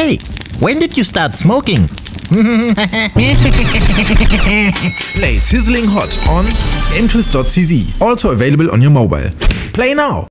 Hey, when did you start smoking? Play Sizzling Hot on mtwist.cz. Also available on your mobile. Play now!